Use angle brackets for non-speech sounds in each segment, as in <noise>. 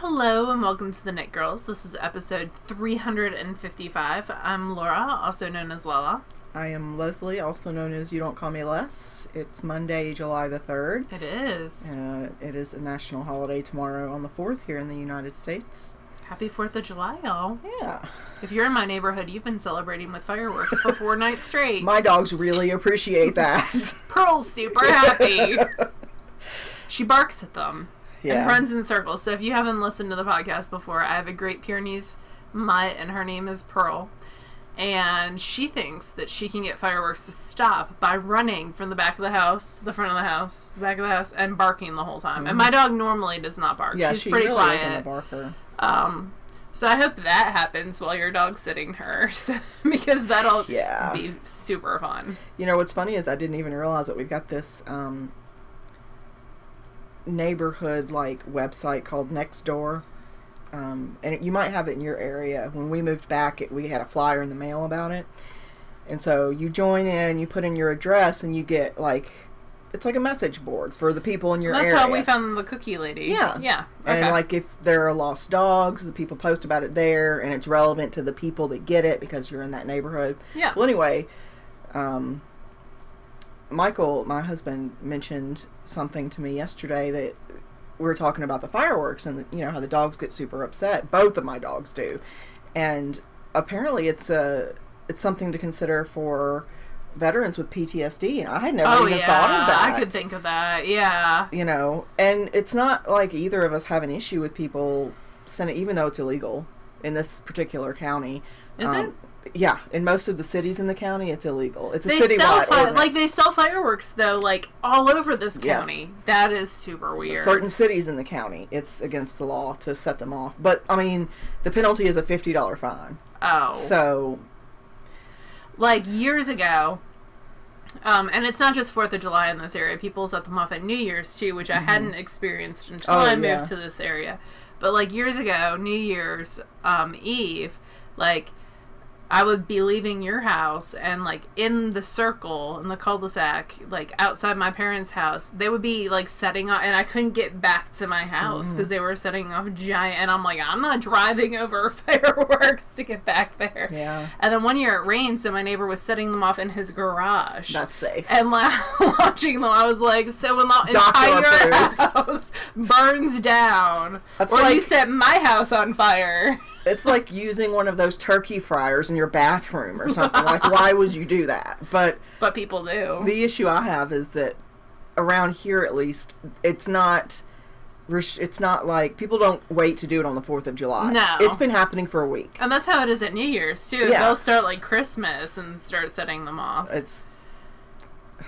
Hello and welcome to the Knit Girls. This is episode 355. I'm Laura, also known as Lala. I am Leslie, also known as You Don't Call Me Les. It's Monday, July the 3rd. It is. Uh, it is a national holiday tomorrow on the 4th here in the United States. Happy 4th of July, y'all. Yeah. If you're in my neighborhood, you've been celebrating with fireworks for four <laughs> nights straight. My dogs really appreciate that. <laughs> Pearl's super happy. <laughs> she barks at them and runs in circles. So if you haven't listened to the podcast before, I have a Great Pyrenees mutt, and her name is Pearl. And she thinks that she can get fireworks to stop by running from the back of the house the front of the house, the back of the house, and barking the whole time. And my dog normally does not bark. Yeah, She's she pretty really isn't a quiet. barker. Um, so I hope that happens while your dog's sitting her, <laughs> so, because that'll Yeah. be super fun. You know, what's funny is I didn't even realize that we've got this um, neighborhood like website called Nextdoor. Um, and you might have it in your area. When we moved back, it, we had a flyer in the mail about it. And so you join in, you put in your address, and you get like it's like a message board for the people in your That's area. how we found the cookie lady. Yeah. Yeah. Okay. And like if there are lost dogs, the people post about it there, and it's relevant to the people that get it because you're in that neighborhood. yeah. Well, anyway, um, Michael, my husband, mentioned something to me yesterday that we were talking about the fireworks and you know how the dogs get super upset. Both of my dogs do, and apparently it's a it's something to consider for veterans with PTSD. And I had never Oh even yeah, thought of that. I could think of that. Yeah. you know, and it's not like either of us have an issue with people sending, even though it's illegal in this particular county. Is Um, Yeah, in most of the cities in the county, it's illegal. It's a They citywide sell like they sell fireworks though, like all over this Yes. county. That is super weird. certain cities in the county, it's against the law to set them off. But I mean, the penalty is a fifty dollar fine. oh, So like years ago. Um, and it's not just Fourth of July in this area. People set them off at New Year's too, which I hadn't experienced until Mm-hmm. Oh, I moved yeah. to this area. But like years ago, New Year's um, Eve, like I would be leaving your house and like in the circle in the cul-de-sac, like outside my parents' house, they would be like setting off, and I couldn't get back to my house Mm-hmm. because they were setting off giant. And I'm like, I'm not driving over <laughs> fireworks to get back there. yeah, And then one year it rained, so my neighbor was setting them off in his garage. that's safe. and like, <laughs> watching them, I was like, so when the entire approved. <laughs> house burns down, That's or you set my house on fire. It's like using one of those turkey fryers in your bathroom or something. like, why would you do that? But But people do. The issue I have is that around here, at least, it's not. It's not like people don't wait to do it on the Fourth of July. No. it's been happening for a week. and that's how it is at New Year's too. Yeah. They'll start like Christmas and start setting them off. It's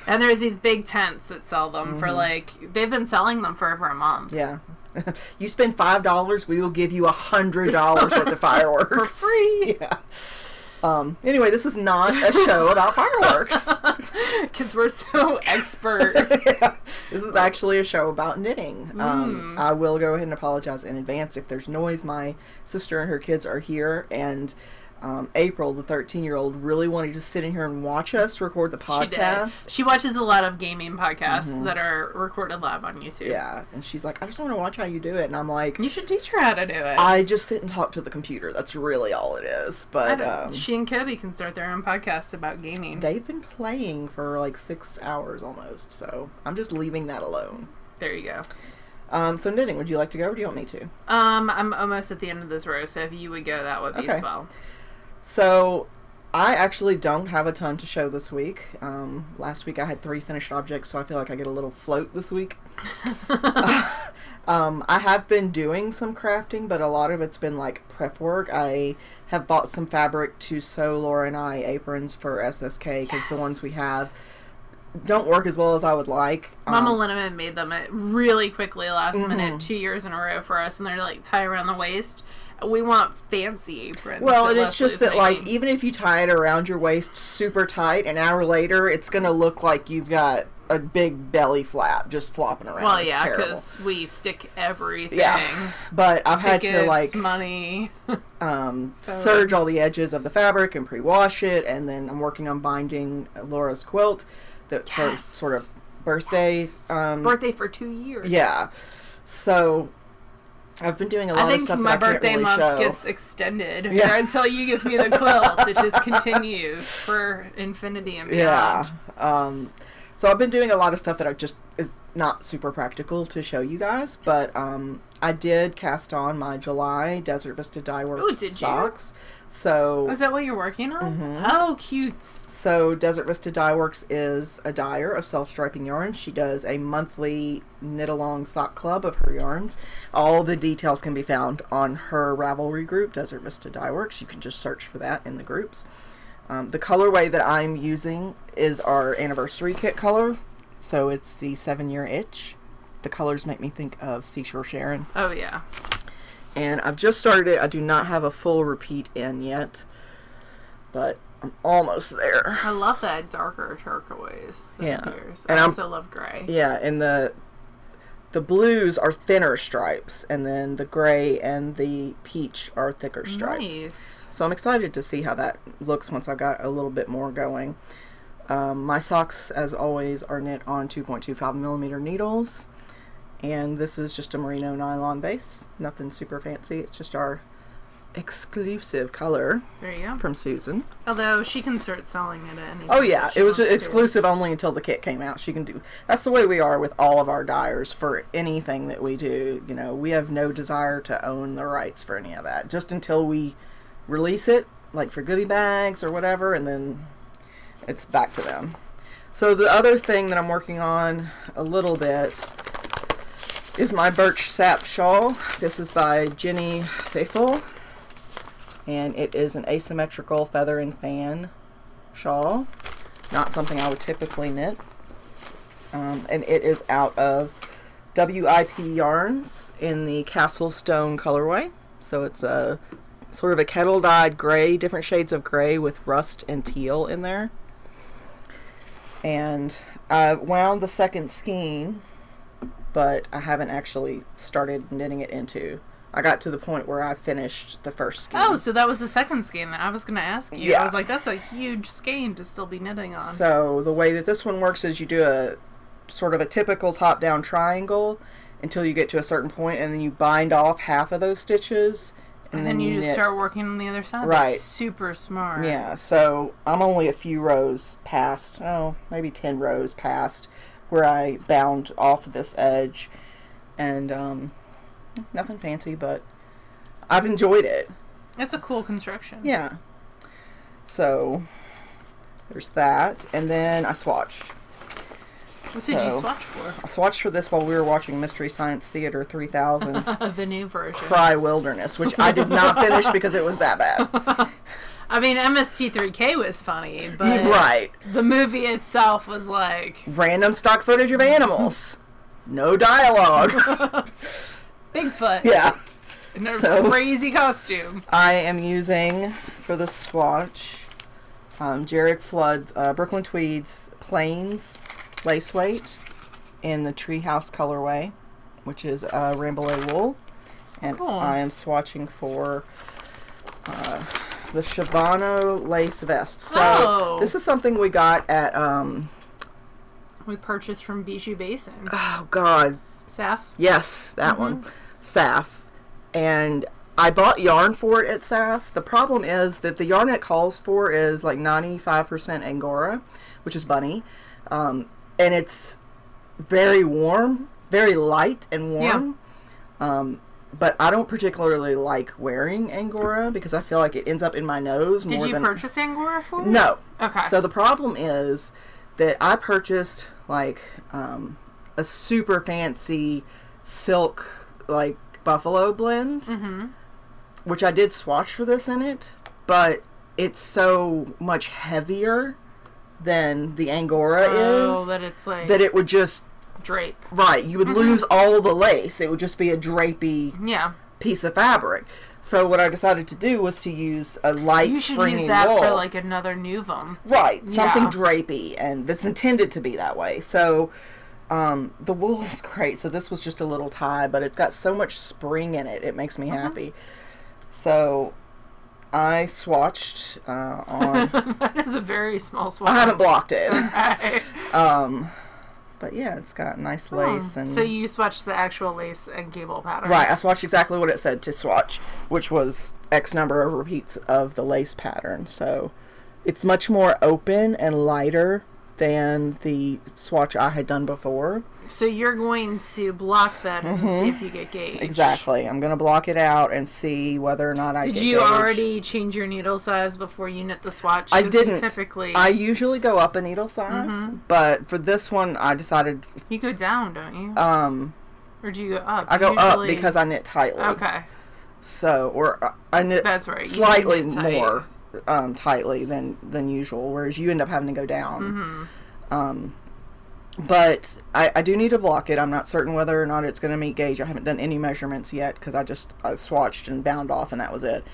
And there's these big tents that sell them for mm-hmm. like they've been selling them for over a month. yeah. <laughs> you spend five dollars, we will give you a hundred dollars worth of <laughs> fireworks For free. <laughs> Yeah. Um. Anyway, this is not a show about fireworks. Because we're so expert. Yeah. This is actually a show about knitting. Um, Mm. I will go ahead and apologize in advance if there's noise. My sister and her kids are here, and um, April, the 13 year old, really wanted to sit in here and watch us record the She did. podcast. She watches a lot of gaming podcasts that are recorded live on YouTube. Yeah, and she's like, I just want to watch how you do it. And I'm like, You should teach her how to do it. I just sit and talk to the computer. That's really all it is. But um, she and Kobe can start their own podcast about gaming. they've been playing for like six hours almost. So I'm just leaving that alone. there you go. Um, so knitting, would you like to go or do you want me to? Um, I'm almost at the end of this row, so if you would go, that would be Okay. swell. So, I actually don't have a ton to show this week. Um, last week I had three finished objects, so I feel like I get a little float this week. <laughs> <laughs> um, I have been doing some crafting, but a lot of it's been like prep work. I have bought some fabric to sew Laura and I aprons for SSK because the ones we have don't work as well as I would like. Mama Um, Linneman made them really quickly last Mhm. minute, two years in a row for us, and they're like tie around the waist. We want fancy aprons. Well, and it's just that, like, even if you tie it around your waist super tight, an hour later, it's going to look like you've got a big belly flap just flopping around. well, It's yeah, because we stick everything. Yeah. But I've had to, like, money. <laughs> um, <laughs> serge all the edges of the fabric and pre wash it, and then I'm working on binding Laura's quilt. That's her sort of birthday. Um, Birthday for two years. Yeah. So I've been doing a lot I of stuff my that I can't birthday really month show. gets extended Yeah. <laughs> until you give me the <laughs> quilts. it just continues for infinity and yeah. beyond. Um, so I've been doing a lot of stuff that I just is not super practical to show you guys, but um, I did cast on my July Desert Vista Dye Works Ooh, did you? So is that what you're working on? Mhm. Oh, cute. So Desert Vista Dye Works is a dyer of self-striping yarns. She does a monthly knit-along sock club of her yarns. All the details can be found on her Ravelry group, Desert Vista Dye Works. You can just search for that in the groups. Um, the colorway that I'm using is our anniversary kit color. So it's the seven-year itch. The colors make me think of Seashore Sharon. Oh yeah. And I've just started it. I do not have a full repeat in yet, but I'm almost there. I love that darker turquoise. Yeah. appears. And I I'm- also love gray. Yeah, and the the blues are thinner stripes, and then the gray and the peach are thicker stripes. Nice. So I'm excited to see how that looks once I've got a little bit more going. Um, my socks, as always, are knit on 2.25 millimeter needles, and this is just a merino nylon base. Nothing super fancy. It's just our exclusive color There you go. from Susan. Although she can start selling it at any Oh yeah, it was exclusive only until the kit came out. She can do. That's the way we are with all of our dyers for anything that we do. You know, we have no desire to own the rights for any of that. Just until we release it, like for goodie bags or whatever, and then it's back to them. So the other thing that I'm working on a little bit is my birch sap shawl. This is by Jenny Faithful, and it is an asymmetrical feather and fan shawl. Not something I would typically knit. Um, and it is out of WIP yarns in the Castle Stone colorway. So it's a sort of a kettle dyed gray, different shades of gray with rust and teal in there. And I wound the second skein, but I haven't actually started knitting it into. I got to the point where I finished the first skein. Oh, so that was the second skein. I was going to ask you. Yeah. I was like, that's a huge skein to still be knitting on. So the way that this one works is you do a sort of a typical top-down triangle until you get to a certain point, and then you bind off half of those stitches, and then you just start working on the other side. Right. That's super smart. Yeah. So I'm only a few rows past, oh, maybe ten rows past where I bound off this edge, and um, nothing fancy, but I've enjoyed it. It's a cool construction. Yeah. So there's that, and then I swatched. What did you swatch for? I swatched for this while we were watching Mystery Science Theater 3000 <laughs> the new version. Cry Wilderness, which I did not finish because it was that bad. <laughs> I mean, MST3K was funny, but right. the movie itself was like Random stock footage of animals. No dialogue. <laughs> Bigfoot. yeah. In a So- crazy costume. I am using for the swatch um, Jared Flood uh, Brooklyn Tweeds Plains Lace Weight in the Treehouse colorway, which is uh, Rambouillet wool. And Cool. I am swatching for uh, the Shabano lace vest. So Oh. this is something we got at um We purchased from Bijou Basin. oh god Saf. yes that Mm-hmm. one Saf and I bought yarn for it at Saf. The problem is that the yarn it calls for is like 95% Angora, which is bunny, um, and it's very warm, very light and warm. Um, but I don't particularly like wearing Angora because I feel like it ends up in my nose Did you purchase Angora for it? no. Okay. So the problem is that I purchased like um, a super fancy silk like buffalo blend, mm-hmm. which I did swatch for this in it, but it's so much heavier than the Angora Oh, is that it's like that it would just drape. right. You would lose all the lace. It would just be a drapey Yeah. piece of fabric. So what I decided to do was to use a light You should use that wool. for like another Nuvem. Right, something Yeah. drapey, and that's intended to be that way. So, um, the wool is <laughs> great. So this was just a little tie, but it's got so much spring in it. It makes me happy. So, I swatched uh, <laughs> on. that is a very small swatch. I haven't blocked it. <laughs> Right. Um, but yeah, it's got nice Hmm. lace and So you swatched the actual lace and cable pattern. right. I swatched exactly what it said to swatch, which was X number of repeats of the lace pattern. So it's much more open and lighter than the swatch I had done before. So you're going to block that and see if you get gauge. Exactly. I'm gonna block it out and see whether or not I Did get you gauge. already change your needle size before you knit the swatch? I didn't. Typically, I usually go up a needle size, Mm-hmm. but for this one, I decided you go down, don't you? um, or do you go up? I go up because I knit tightly. Okay, So, or I knit that's right. Slightly knit more um, tightly than than usual, whereas you end up having to go down. Mm-hmm. Um, but I, I do need to block it. I'm not certain whether or not it's going to meet gauge. I haven't done any measurements yet because I just I swatched and bound off and that was it.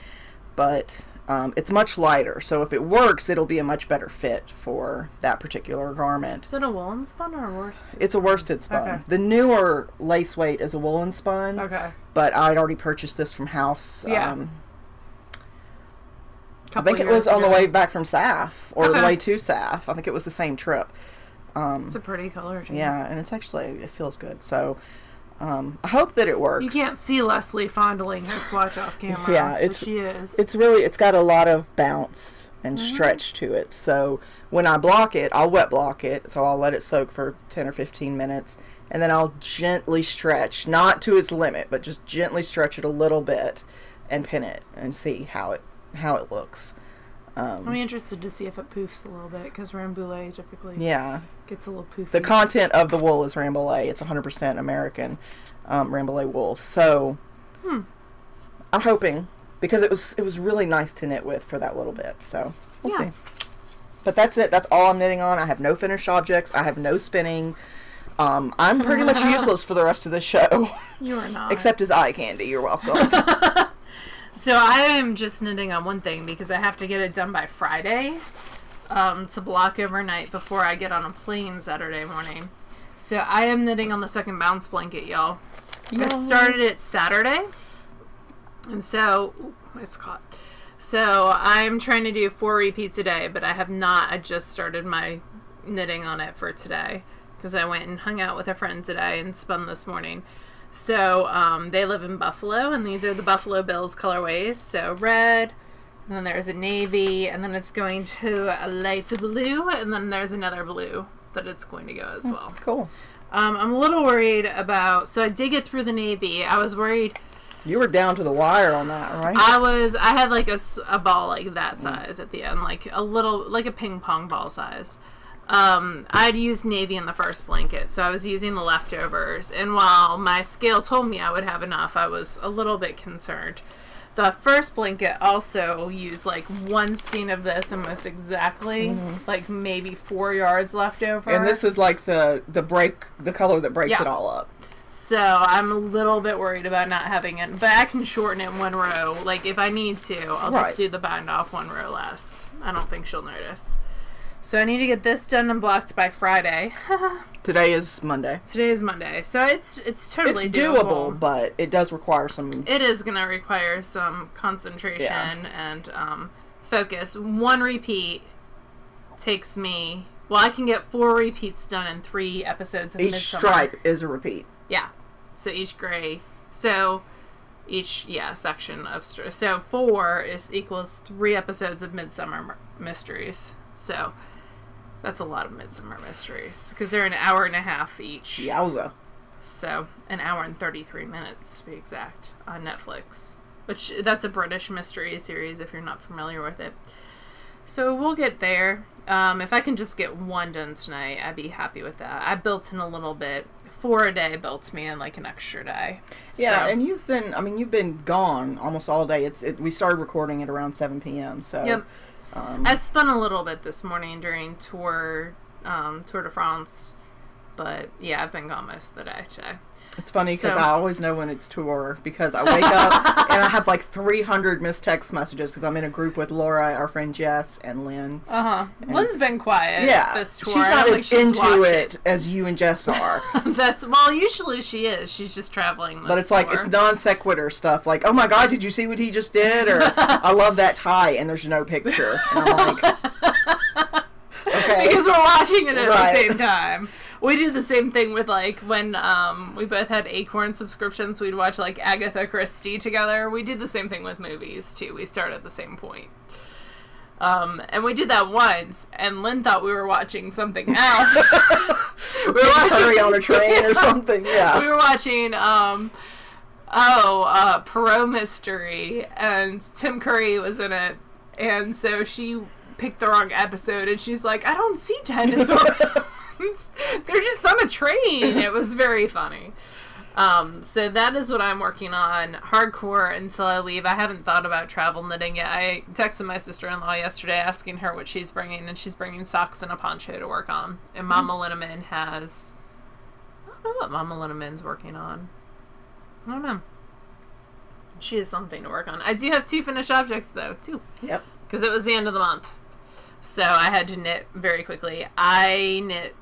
But um, it's much lighter, so if it works, it'll be a much better fit for that particular garment. Is it a woolen spun or a worse? It's a worsted spun. Okay. The newer lace weight is a woolen spun, Okay. but I'd already purchased this from House. Yeah. Um, I think it was years on the way back from SAF or the way to SAF. I think it was the same trip. Um, It's a pretty color. Too. yeah, and it's actually it feels good. So um, I hope that it works. You can't see Leslie fondling her swatch off <laughs> camera. Yeah, it's- she is. It's really it's got a lot of bounce and Mm-hmm. stretch to it. So when I block it, I'll wet block it. So I'll let it soak for ten or fifteen minutes, and then I'll gently stretch, not to its limit, but just gently stretch it a little bit, and pin it and see how it how it looks. Um, I'm interested to see if it poofs a little bit because Rambouillet typically yeah, gets a little poofy. the content of the wool is Rambouillet. It's 100% American um, Rambouillet wool. So Hmm. I'm hoping because it was it was really nice to knit with for that little bit. So we'll Yeah. see. But that's it. That's all I'm knitting on. I have no finished objects. I have no spinning. Um, I'm pretty much <laughs> useless for the rest of the show, you are not. <laughs> except as eye candy. You're welcome. <laughs> So I am just knitting on one thing because I have to get it done by Friday um, to block overnight before I get on a plane Saturday morning. So I am knitting on the second bounce blanket, y'all. I started it Saturday, and so ooh, it's caught. So I'm trying to do four repeats a day, but I have not. I just started my knitting on it for today because I went and hung out with a friend today and spun this morning. So um, they live in Buffalo, and these are the Buffalo Bills colorways. So red, and then there's a navy, and then it's going to a light blue, and then there's another blue that it's going to go as well. cool. Um, I'm a little worried about. So I did get through the navy. I was worried. You were down to the wire on that, right? I was. I had like a, a ball like that size at the end, like a little like a ping pong ball size. Um, I'd used navy in the first blanket, so I was using the leftovers. And while my scale told me I would have enough, I was a little bit concerned. The first blanket also used like one skein of this almost exactly, like maybe four yards left over. and this is like the the break the color that breaks Yeah. it all up. So I'm a little bit worried about not having it, but I can shorten it one row. Like if I need to, I'll Right. just do the bind off one row less. I don't think she'll notice. So I need to get this done and blocked by Friday. <laughs> Today is Monday. Today is Monday, so it's it's totally it's doable, but it does require some. It is gonna require some concentration and um, focus. One repeat takes me. Well, I can get four repeats done in three episodes of Each Midsomer. stripe is a repeat. Yeah. So each gray. So each yeah section of so four is equals three episodes of Midsomer Mysteries. So that's a lot of Midsomer Mysteries because they're an hour and a half each. Yowza. So an hour and thirty three minutes to be exact on Netflix. Which that's a British mystery series if you're not familiar with it. So we'll get there. Um, if I can just get one done tonight, I'd be happy with that. I built in a little bit. Four a day built me in like an extra day. Yeah, So- and you've been. I mean, you've been gone almost all day. It's. It, we started recording at around seven p.m. So. Yep. Um, I spun a little bit this morning during tour, um, Tour de France, but yeah, I've been gone most of the day today. It's funny because so- I always know when it's tour because I wake up <laughs> and I have like three hundred missed text messages because I'm in a group with Laura, our friend Jess, and Lynn. Uh huh. Lynn's been quiet. Yeah, this tour. she's not as she's into watched it as you and Jess are. <laughs> That's well, usually she is. She's just traveling. This But it's like it's non sequitur stuff. Like, oh my god, did you see what he just did? Or <laughs> I love that tie, and there's no picture. And I'm like, okay, because we're watching it at Right. the same time. We do the same thing with like when um, we both had Acorn subscriptions. We'd watch like Agatha Christie together. We did the same thing with movies too. We start at the same point. Um, and we did that once, and Lynn thought we were watching something else. <laughs> we were watching Hurry on a train or <laughs> something. Yeah, we were watching. Um, oh, uh, Poirot Mystery, and Tim Curry was in it, and so she picked the wrong episode, and she's like, "I don't see dinosaurs. <laughs> <laughs> They're just on a train." It was very funny. Um, so that is what I'm working on hardcore until I leave. I haven't thought about travel knitting yet. I texted my sister-in-law yesterday asking her what she's bringing, and she's bringing socks and a poncho to work on. And Mama mm-hmm. Linneman has. I don't know what Mama Linneman's working on. I don't know. She has something to work on. I do have two finished objects though, too. Yep. Because it was the end of the month. So I had to knit very quickly. I knit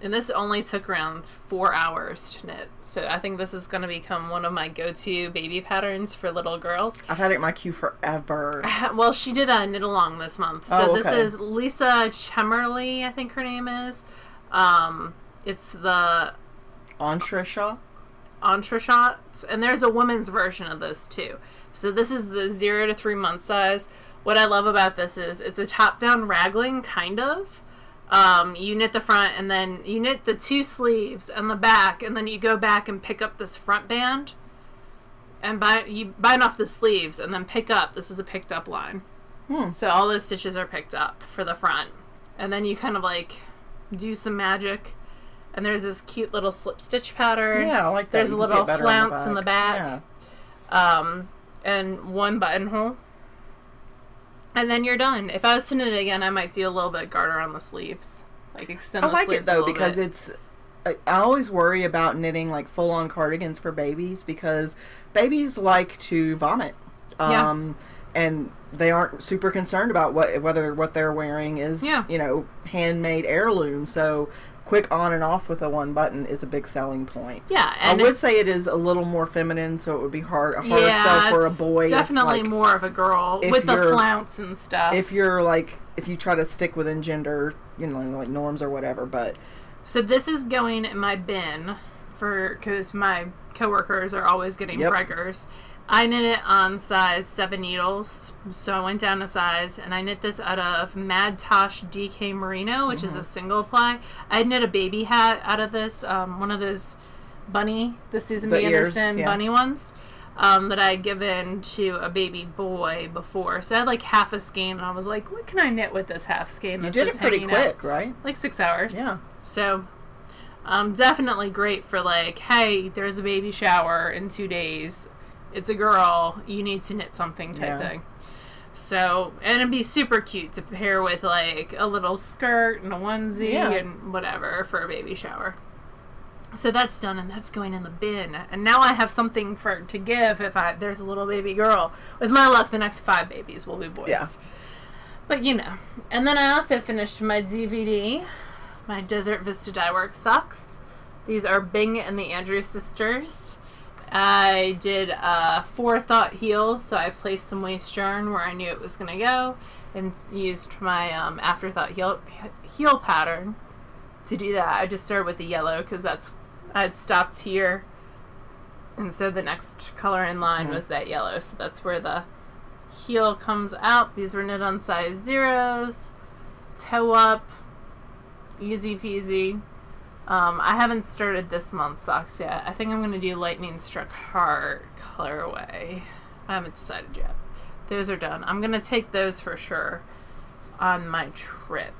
and this only took around four hours to knit. So I think this is going to become one of my go-to baby patterns for little girls. I've had it in my queue forever. <laughs> well, she did a knit along this month. So oh, okay. this is Lisa Chemery, I think her name is. Um, it's the Entrechat. Entrechat, and there's a woman's version of this too. So this is the zero to three month size. What I love about this is it's a top-down raglan kind of um, you knit the front and then you knit the two sleeves and the back and then you go back and pick up this front band and bind, you bind off the sleeves and then pick up this is a picked up line hmm. so all those stitches are picked up for the front and then you kind of like do some magic and there's this cute little slip stitch pattern yeah I like that there's a little flounce in the back, in the back. Yeah. um, and one buttonhole and then you're done. If I was to knit it again, I might do a little bit of garter on the sleeves, like extend. I like it though because bit. it's. I, I always worry about knitting like full on cardigans for babies because babies like to vomit. Um, yeah. And they aren't super concerned about what whether what they're wearing is yeah. you know handmade heirloom. So quick on and off with a one button is a big selling point. Yeah, I would say it is a little more feminine, so it would be hard a harder yeah, sell for a boy. Definitely if, like, more of a girl with the flounce and stuff. If you're like if you try to stick within gender, you know, like norms or whatever, but so this is going in my bin for because my coworkers are always getting yep. Breggers I knit it on size 7 needles, so I went down a size, and I knit this out of Mad Tosh DK Merino, which mm-hmm. is a mm-hmm. single ply. I knit a baby hat out of this, um, one of those bunny, the Susan the B. Anderson yeah. bunny ones, um, that I had given to a baby boy before. So I had like half a skein, and I was like, what can I knit with this half skein? You did it pretty quick, out? right? Like six hours. Yeah. So um, definitely great for like, hey, there's a baby shower in two days it's a girl, you need to knit something type yeah. thing. So, and it'd be super cute to pair with like a little skirt and a onesie yeah. and whatever for a baby shower. So that's done and that's going in the bin. And now I have something for to give if I there's a little baby girl. With my luck, the next five babies will be boys. Yeah. But you know. And then I also finished my DVD, my Desert Vista Dye Works socks. These are Bing and the Andrews sisters. I did uh, forethought heels, so I placed some waste yarn where I knew it was going to go and used my um, afterthought heel, heel pattern to do that. I just started with the yellow because that's I had stopped here, and so the next color in line mm-hmm. was that yellow. So that's where the heel comes out. These were knit on size zeros, toe up, easy peasy. Um, I haven't started this month's socks yet. I think I'm going to do Lightning Struck Heart colorway. I haven't decided yet. Those are done. I'm going to take those for sure on my trip.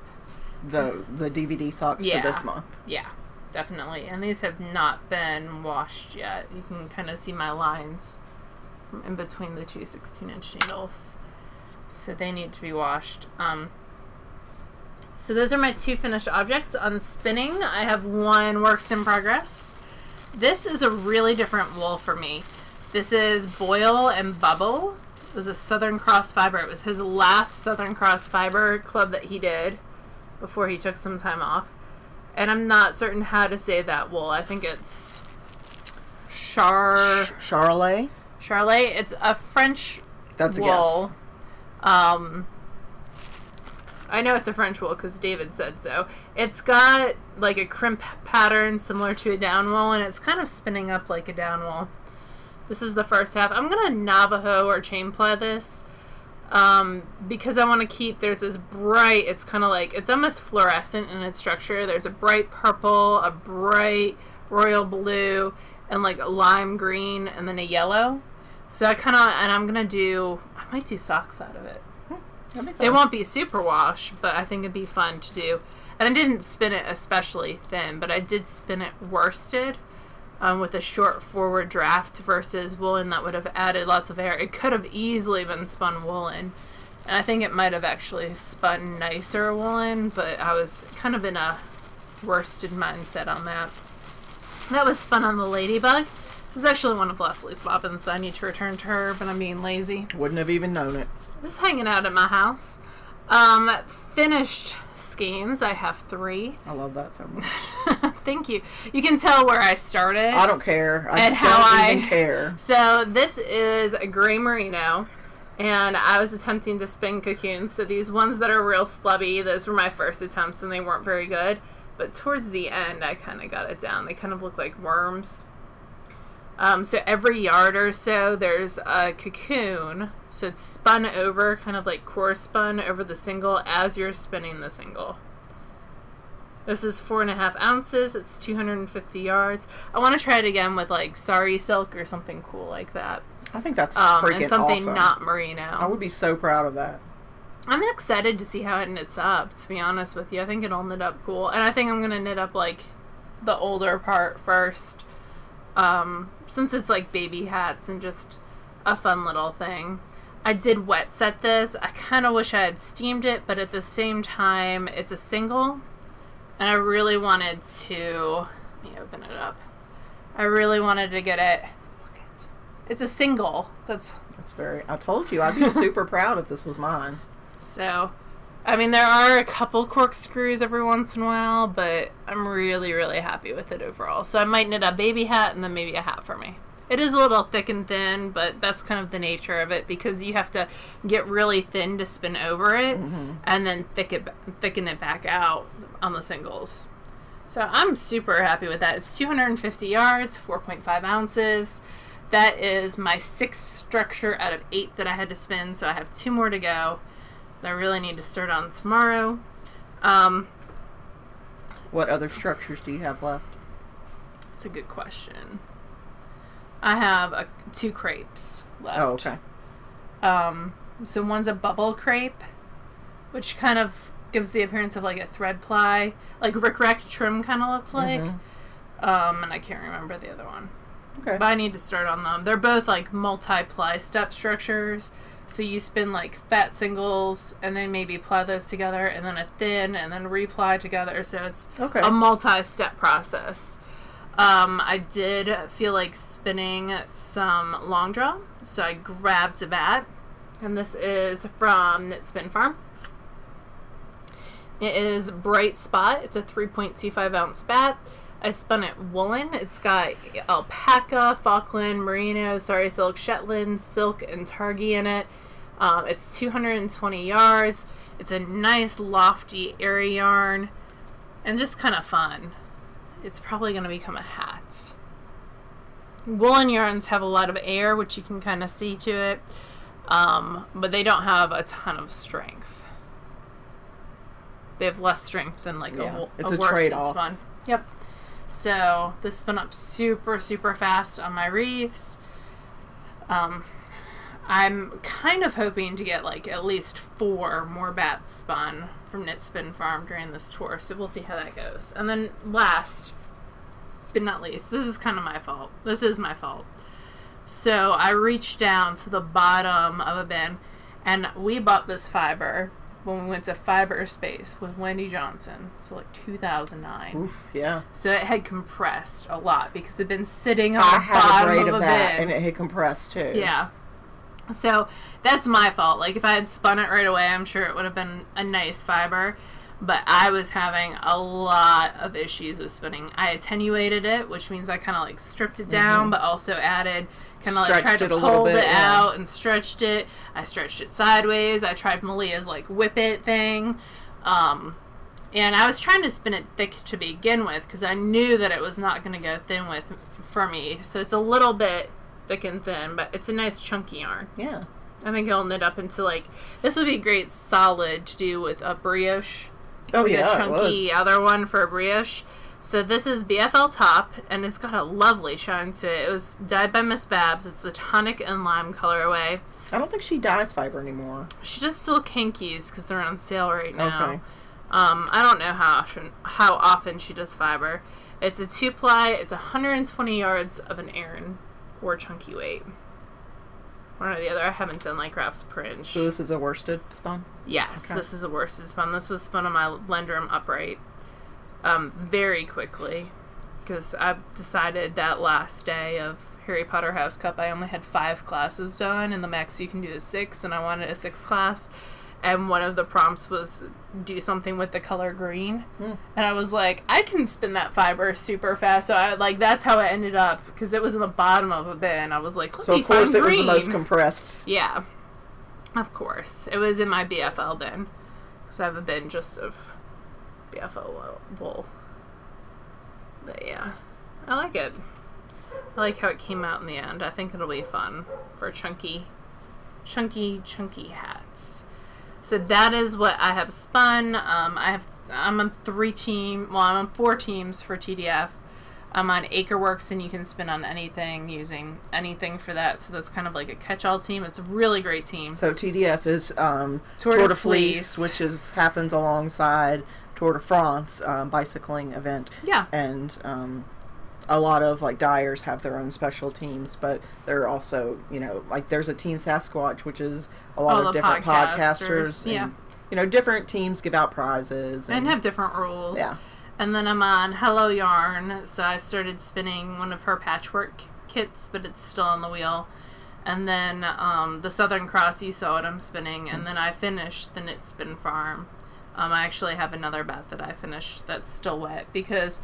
The the DVD socks yeah. for this month. Yeah, definitely. And these have not been washed yet. You can kind of see my lines in between the two 16 inch needles. So they need to be washed. Um, so those are my two finished objects. On spinning, I have one works in progress. This is a really different wool for me. This is Boil and Bubble. It was a Southern Cross fiber. It was his last Southern Cross fiber club that he did before he took some time off. And I'm not certain how to say that wool. I think it's Char... Charolais? Charolais. It's a French That's wool. a guess. Um, I know it's a French wool because David said so. It's got like a crimp pattern similar to a down wool, and it's kind of spinning up like a down wool. This is the first half. I'm gonna Navajo or chain ply this um, because I want to keep. There's this bright. It's kind of like it's almost fluorescent in its structure. There's a bright purple, a bright royal blue, and like a lime green, and then a yellow. So I kind of and I'm gonna do. I might do socks out of it. That'd They won't be super wash, but I think it'd be fun to do. And I didn't spin it especially thin, but I did spin it worsted um, with a short forward draft versus woolen that would have added lots of air. It could have easily been spun woolen. And I think it might have actually spun nicer woolen, but I was kind of in a worsted mindset on that. That was spun on the Ladybug. This is actually one of Leslie's bobbins that I need to return to her, but I'm being lazy Wouldn't have even known it. Just hanging out at my house. Um, finished skeins. I have three. <laughs> I love that so much. <laughs> Thank you. You can tell where I started. I don't care. I And don't how even I- care. <laughs> So this is a gray merino, and I was attempting to spin cocoons. So these ones that are real slubby, those were my first attempts, and they weren't very good. But towards the end, I kind of got it down. They kind of look like worms. Um, so every yard or so, there's a cocoon. So it's spun over, kind of like core spun over the single as you're spinning the single. This is four and a half ounces. It's 250 yards. I want to try it again with like sari silk or something cool like that. I think that's Um, freaking and something awesome. not merino. I would be so proud of that. I'm excited to see how it knits up, to be honest with you. I think it'll knit up cool. And I think I'm going to knit up like the older part first. Um, since it's like baby hats and just a fun little thing. I did wet set this. I kind of wish I had steamed it, but at the same time, it's a single. And I really wanted to. Let me open it up. I really wanted to get it. Look, it's, it's a single. That's That's very. I told you I'd be super <laughs> proud if this was mine. So, I mean, there are a couple corkscrews every once in a while, but I'm really, really happy with it overall. So I might knit a baby hat and then maybe a hat for me. It is a little thick and thin, but that's kind of the nature of it because you have to get really thin to spin over it mm-hmm. and then thick it, thicken it back out on the singles. So I'm super happy with that. It's 250 yards, 4.5 ounces. That is my sixth structure out of eight that I had to spin, so I have two more to go I really need to start on tomorrow. Um, What other structures do you have left? it's a good question. I have a, two crepes left. Oh, okay. Um, so one's a bubble crepe, which kind of gives the appearance of like a thread ply, like Rick Rack trim kind of looks like. Mhm. Um, and I can't remember the other one. Okay. But I need to start on them. They're both like multi-ply step structures. So you spin like fat singles and then maybe ply those together and then a thin and then reply together. So it's Okay. a multi-step process. Um, I did feel like spinning some long draw, so I grabbed a bat, and this is from Knit Spin Farm. It is Bright Spot. It's a 3.25 ounce bat. I spun it woolen. It's got alpaca, Falkland, merino, sari silk, Shetland, silk, and Targhee in it. Um, it's 220 yards. It's a nice, lofty, airy yarn, and just kind of fun. It's probably going to become a hat. Woolen yarns have a lot of air, which you can kind of see to it, um, but they don't have a ton of strength. They have less strength than like Yeah, a, wool- it's a a trade-off. Yep. So this spun up super super fast on my reefs. Um, I'm kind of hoping to get like at least four more bats spun from Knit Spin Farm during this tour, so we'll see how that goes. And then last but not least, this is kind of my fault. This is my fault. So I reached down to the bottom of a bin, and we bought this fiber when we went to Fiber Space with Wendy Johnson, so like 2009. Oof. Yeah. So it had compressed a lot because it had been sitting on I the had a bottom braid of, of a that, bin. and it had compressed too. Yeah. So that's my fault. Like if I had spun it right away, I'm sure it would have been a nice fiber. But I was having a lot of issues with spinning. I attenuated it, which means I kind of like stripped it down, Mhm. but also added kind of like tried it to a pull bit, it yeah. out and stretched it. I stretched it sideways. I tried Malia's like whip it thing. Um, and I was trying to spin it thick to begin with because I knew that it was not going to go thin with for me. So it's a little bit thick and thin, but it's a nice chunky yarn. Yeah. I think it'll knit up into like this would be great solid to do with a brioche. Oh like yeah. a chunky other one for a brioche. So this is BFL top, and it's got a lovely shine to it. It was dyed by Miss Babs. It's the tonic and lime colorway. I don't think she dyes fiber anymore. She does still hankies because they're on sale right now. Okay. Um, I don't know how often how often she does fiber. It's a two ply. It's 120 yards of an Aran or chunky weight. One or the other. I haven't done like wraps per inch. So this is a worsted spun. Yes, Okay. this is a worsted spun. This was spun on my Lendrum upright um, very quickly because I decided that last day of Harry Potter House Cup I only had five classes done, and the max you can do is six, and I wanted a six class. And one of the prompts was do something with the color green, Hmm. and I was like, I can spin that fiber super fast. So I like that's how it ended up because it was in the bottom of a bin. I was like, So of course it was the most compressed. Yeah, of course. It was in my BFL bin. Because I have a bin just of BFL wool. But yeah, I like it. I like how it came out in the end. I think it'll be fun for chunky, chunky, chunky hats. So that is what I have spun. Um, I have I'm on three team. Well, I'm on four teams for TDF. I'm on Akerworks, and you can spin on anything using anything for that. So that's kind of like a catch-all team. It's a really great team. So TDF is um, Tour Tour, de de Fleece, Fleece. which is happens alongside Tour de France um, bicycling event, Yeah, and um, a lot of like dyers have their own special teams, but they're also you know like there's a team Sasquatch, which is a lot All of different podcasters, podcasters. and, yeah. you know different teams give out prizes and have different rules. yeah. And then I'm on Hello Yarn, so I started spinning one of her patchwork kits, but it's still on the wheel. And then um, the Southern Cross, you saw what I'm spinning, and then I finished the Knit Spin Farm. Um, I actually have another bat that I finished that's still wet because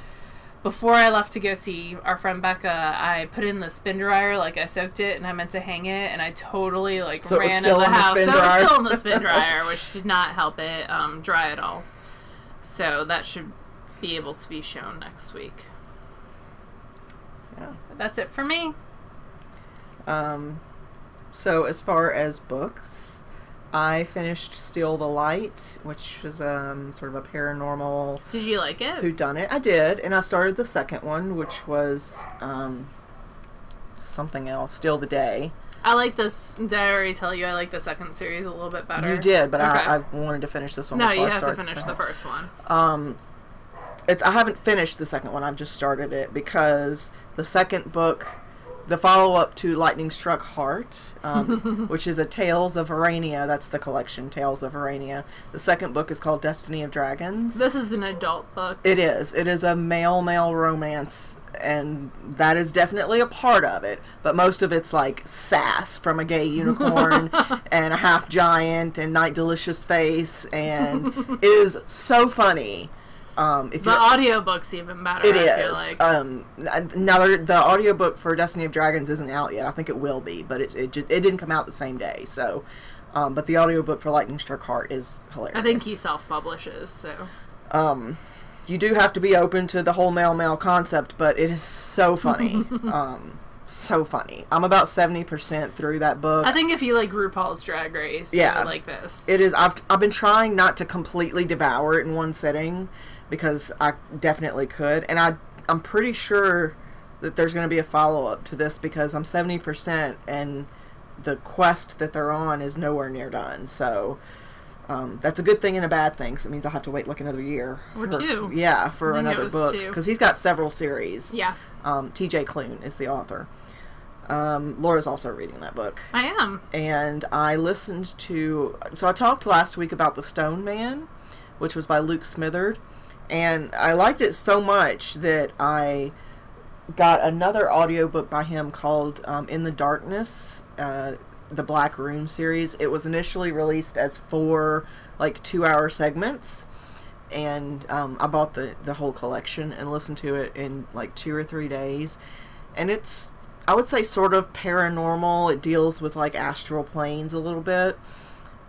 before I left to go see our friend Becca, I put in the spin dryer, like I soaked it, and I meant to hang it, and I totally like So ran still in the in the house. so <laughs> it was still in the spin <laughs> dryer, which did not help it um, dry at all. So that should be able to be shown next week. yeah. That's it for me. Um, so as far as books, I finished Steal the Light, which was um, sort of a paranormal Did you like it? Who Done It. I did, and I started the second one, which was um, something else. Steal the Day. I like this. Did I already tell you I like the second series a little bit better? You did, but Okay. I, I wanted to finish this one. No, you I have to finish the first one. Um, it's I haven't finished the second one. I've just started it because the second book, the follow up to Lightning Struck Heart, um, <laughs> which is a Tales of Verania. That's the collection, Tales of Verania. The second book is called Destiny of Dragons. This is an adult book. It is. It is a male male romance, and that is definitely a part of it. But most of it's like sass from a gay unicorn <laughs> and a half giant and Knight Delicious face, and <laughs> it is so funny. Um, if the you audiobook's even better. it I feel is. like. Um, now the, audiobook for Destiny of Dragons isn't out yet. I think it will be, but it it, just, it didn't come out the same day. So, um, but the audiobook for Lightning Struck Heart is hilarious. I think he self publishes, so. Um, you do have to be open to the whole male male concept, but it is so funny. <laughs> um, so funny. I'm about seventy percent through that book. I think if you like RuPaul's Drag Race, Yeah. like this. it is. I've I've been trying not to completely devour it in one sitting because I definitely could, and I I'm pretty sure that there's going to be a follow up to this because I'm seventy percent and the quest that they're on is nowhere near done. So. Um, that's a good thing and a bad thing. 'cause it means I'll have to wait like another year. Or for- two. Yeah, for another book because he's got several series. yeah, Um, T.J. Klune is the author. Um, Laura's also reading that book, I am. and I listened to. So I talked last week about the Stone Man, which was by Luke Smitherd, and I liked it so much that I got another audiobook by him called um, In the Darkness, uh, the Black Room series. It was initially released as four like two hour segments, and um, I bought the the whole collection and listened to it in like two or three days, and it's I would say sort of paranormal. It deals with like astral planes a little bit,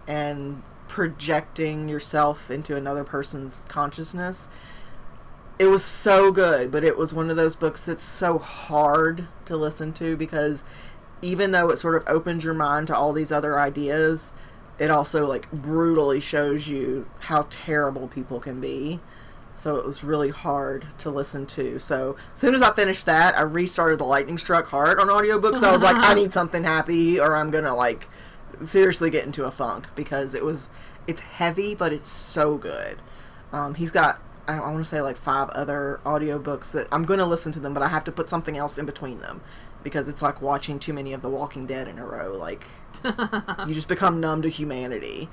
and projecting yourself into another person's consciousness. It was so good, but it was one of those books that's so hard to listen to because even though it sort of opens your mind to all these other ideas, it also like brutally shows you how terrible people can be. So it was really hard to listen to. So as soon as I finished that, I restarted the Lightning Struck Heart on audiobooks. I was like, I <laughs> need something happy or I'm gonna like seriously get into a funk because it was it's heavy but it's so good. Um, he's got I, I want to say like five other audiobooks that I'm going to listen to them, but I have to put something else in between them because it's like watching too many of The Walking Dead in a row. Like <laughs> you just become numb to humanity.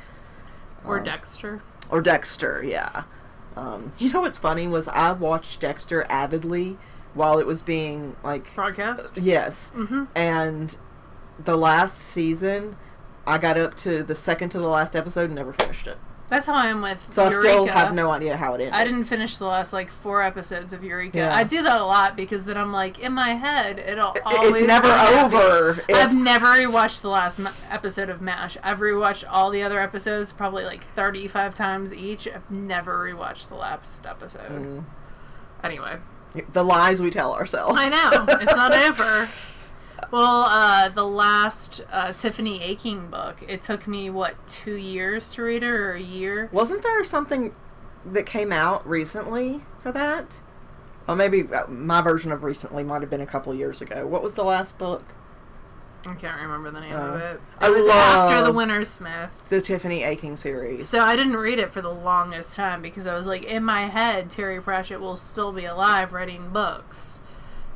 or Um, Dexter. or Dexter, yeah. Um, you know what's funny was I watched Dexter avidly while it was being like Broadcast. yes, Mm-hmm. and the last season I got up to the second to the last episode and never finished it. That's how I am with So Eureka. I still have no idea how it ended. I didn't finish the last like four episodes of Eureka. Yeah. I do that a lot because then I'm like in my head it'll always it's never over. if- I've never rewatched the last episode of MASH. I've rewatched all the other episodes probably like 35 times each. I've never rewatched the last episode. Mm. Anyway, the lies we tell ourselves. I know it's not over. <laughs> Well, uh, the last uh, Tiffany Aching book, it took me what two years to read it, or a year. Wasn't there something that came out recently for that? Or maybe uh, my version of recently might have been a couple years ago. What was the last book? I can't remember the name Uh, of it. It I was after the Wintersmith. The Tiffany Aching series. So I didn't read it for the longest time because I was like, in my head, Terry Pratchett will still be alive writing books,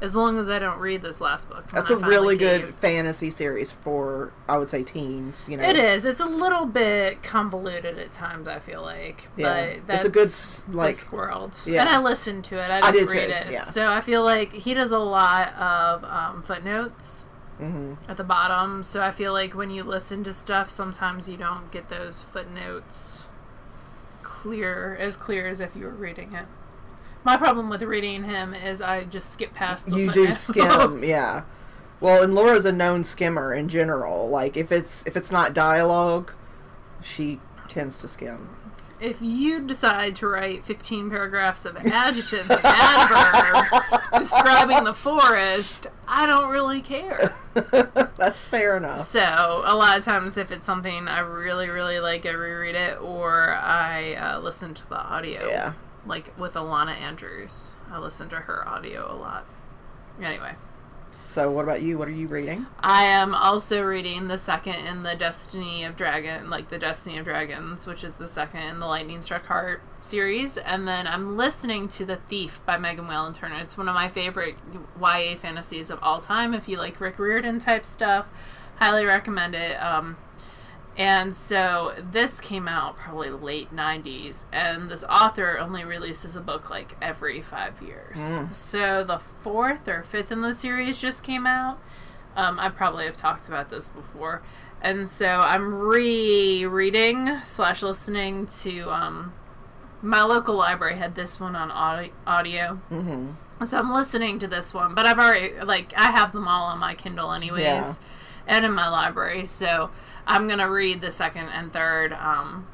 as long as I don't read this last book. That's a I really good fantasy series for, I would say, teens. You know, It is. It's a little bit convoluted at times. I feel like, Yeah, but that's it's a good like. world. Yeah. And I listened to it. I I didn't did read too, it. yeah. So I feel like he does a lot of um, footnotes hmm at the bottom. So I feel like when you listen to stuff, sometimes you don't get those footnotes clear as clear as if you were reading it. My problem with reading him is I just skip past the You do <laughs> skim, yeah. Well, and Laura's a known skimmer in general. Like if it's if it's not dialogue, she tends to skim. If you decide to write 15 paragraphs of adjectives and adverbs <laughs> describing the forest, I don't really care. <laughs> That's fair enough. So, a lot of times, if it's something I really, really like, I reread it or I uh, listen to the audio. Yeah. Like with Ilona Andrews. I listen to her audio a lot. Anyway, So, what about you? What are you reading? I am also reading the second in the Destiny of Dragon, like the Destiny of Dragons, which is the second in the Lightning Struck Heart series, and then I'm listening to The Thief by Megan Whalen Turner. It's one of my favorite YA fantasies of all time. If you like Rick Riordan type stuff, highly recommend it. Um, and so this came out probably late 90s, and this author only releases a book like every five years. Mm. So the fourth or fifth in the series just came out. Um, I probably have talked about this before. And so I'm rereading slash listening to um, my local library had this one on audi- audio. Mm-hmm. So I'm listening to this one, but I've already like I have them all on my Kindle anyways, Yeah. and in my library. So I'm gonna read the second and third, um,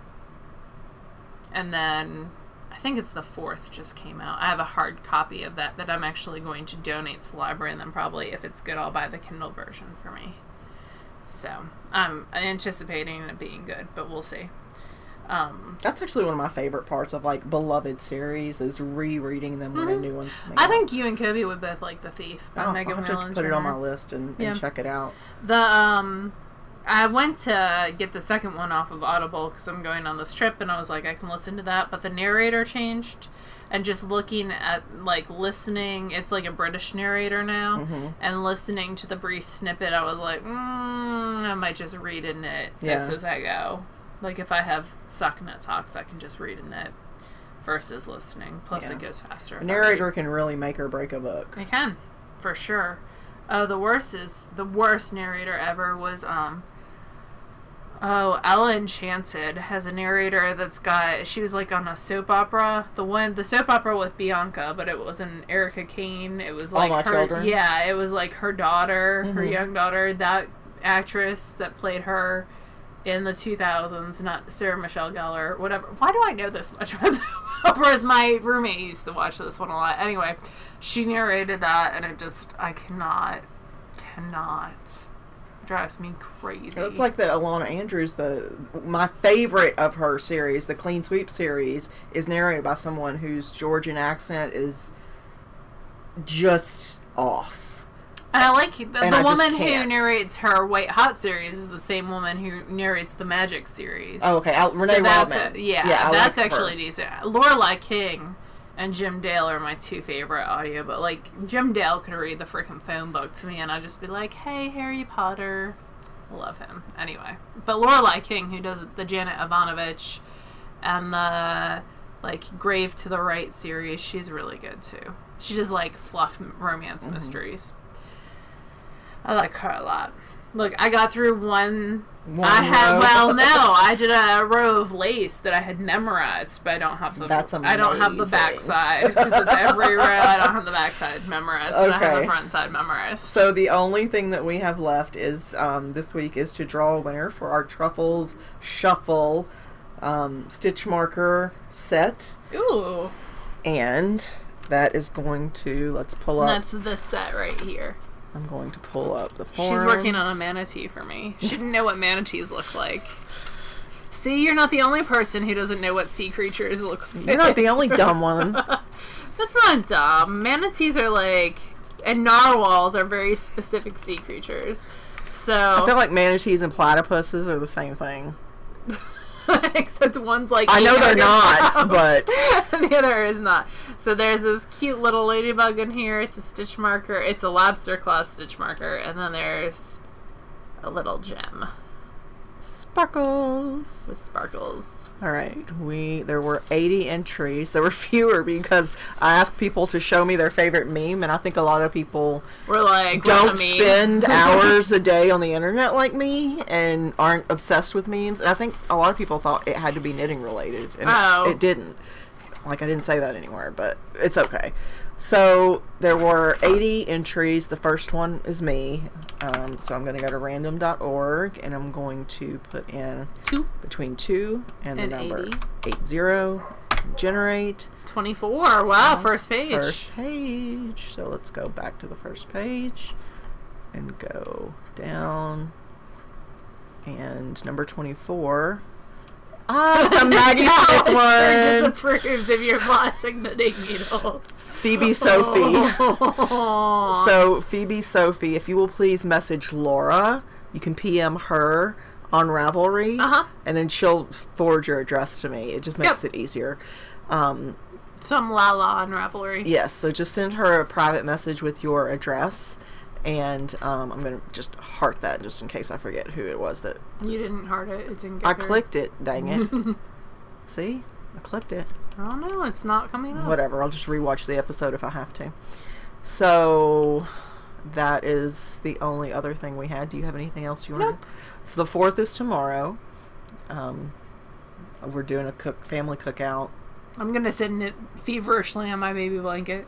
and then I think it's the fourth just came out. I have a hard copy of that that I'm actually going to donate to the library, and then probably if it's good, I'll buy the Kindle version for me. So I'm anticipating it being good, but we'll see. Um, That's actually one of my favorite parts of like beloved series is rereading them when a Mhm. new one's coming I out. think you and Kobe would both like The Thief by Oh, I'll Megan have to put it on my list and, and Yeah. check it out. The um, I went to get the second one off of Audible because I'm going on this trip, and I was like, I can listen to that, but the narrator changed, and just looking at like listening, it's like a British narrator now, hmm and listening to the brief snippet, I was like, mm, I might just read in it just Yeah. as I go. Like if I have Sucknut Talks, I can just read in it versus listening. Plus, Yeah. it goes faster. A narrator can really make or break a book. I can, for sure. Oh, the worst is the worst narrator ever was um Oh, Ella Enchanted has a narrator that's got. She was like on a soap opera. The one, the soap opera with Bianca, but it wasn't Erica Kane. It was All like My her. Children? Yeah, it was like her daughter, her Mhm. young daughter. That actress that played her in the 2000s, not Sarah Michelle Gellar, whatever. Why do I know this much about <laughs> soap operas? My roommate used to watch this one a lot. Anyway, she narrated that, and it just I cannot, cannot drives me crazy. It's like the Ilona Andrews. The my favorite of her series, the Clean Sweep series, is narrated by someone whose Georgian accent is just off. And I like the, the I woman who narrates her White Hot series is the same woman who narrates the Magic series. Oh, okay. Al- Renee So Wildman. a- yeah, I that's like her. actually decent. Lorelei King and Jim Dale are my two favorite audio, but like Jim Dale could read the freaking phone book to me, and I'd just be like, "Hey, Harry Potter." Love him. Anyway, but Lorelei King, who does the Janet Evanovich and the like Grave to the Right series, she's really good too. She does like fluff romance Mm-hmm. mysteries. I like her a lot. Look, I got through one. One I had row. well, no, <laughs> I did a row of lace that I had memorized, but I don't have the. That's amazing. I don't have the backside because it's every row. I don't have the backside <laughs> memorized, but I have the front side memorized. So the only thing that we have left is um, this week is to draw a winner for our Truffles Shuffle um, stitch marker set, Ooh, and that is going to let's pull up. that's this set right here. I'm going to pull up the forms. She's working on a manatee for me. <laughs> She didn't know what manatees look like. See, you're not the only person who doesn't know what sea creatures look like. You're not the only dumb one. <laughs> That's not dumb. Manatees are like, and narwhals are very specific sea creatures. So, I feel like manatees and platypuses are the same thing. <laughs> <laughs> except one's like I know they're not, pounds, but <laughs> the other is not. So there's this cute little ladybug in here. It's a stitch marker. It's a lobster claw stitch marker, and then there's a little gem sparkles. with sparkles. All right, we there were 80 entries. There were <laughs> fewer because I asked people to show me their favorite meme, and I think a lot of people We're like, don't spend <laughs> hours a day on the internet like me and aren't obsessed with memes. And I think a lot of people thought it had to be knitting related, and it- Oh. it, didn't. Like I didn't say that anywhere, but it's okay. So there were 80 entries. The first one is me. Um, so I'm going to go to random.org and I'm going to put in Two. between 2 and the number 80. 80. Generate 24. Wow, So, first page. first page. So let's go back to the first page and go down. And number 24. Ah, it's a Maggie Smith one. disapproves of your plastic knitting needles. Phoebe Sophie. Oh. <laughs> So Phoebe Sophie, if you will please message Laura, you can PM her on Ravelry, Uh-huh. and then she'll forward your address to me. It just makes Yep. it easier. Um, Some la la on Ravelry. yes, so just send her a private message with your address, and um, I'm gonna just heart that just in case I forget who it was that You didn't heart it. It didn't get I through. clicked it. Dang it! <laughs> See, I clicked it. I don't know. It's not coming up. Whatever. I'll just rewatch the episode if I have to. So that is the only other thing we had. Do you have anything else you want? Nope. to The fourth is tomorrow. Um, we're doing a cook family cookout. I'm gonna sit in it feverishly on my baby blanket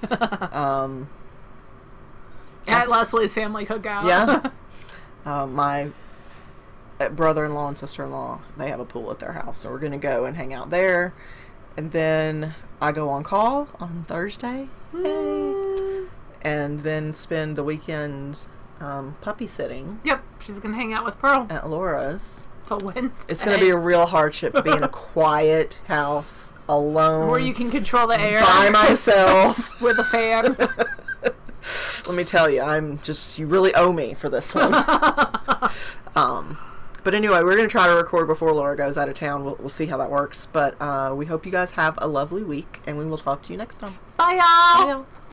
<laughs> Um, at Leslie's family cookout. Yeah. <laughs> uh, my uh, brother-in-law and sister-in-law they have a pool at their house, so we're gonna go and hang out there. And then I go on call on Thursday. Yay. and then spend the weekend um, puppy sitting Yep. She's gonna hang out with Pearl at Laura's. till Wednesday. It's going to be a real hardship to be in a <laughs> quiet house alone where you can control the air by myself. <laughs> with a fan. Let me tell you, I'm just you really owe me for this one. <laughs> um, but anyway, we're going to try to record before Laura goes out of town. We'll, we'll see how that works. But uh, we hope you guys have a lovely week, and we will talk to you next time. Bye, y'all. Bye, y'all.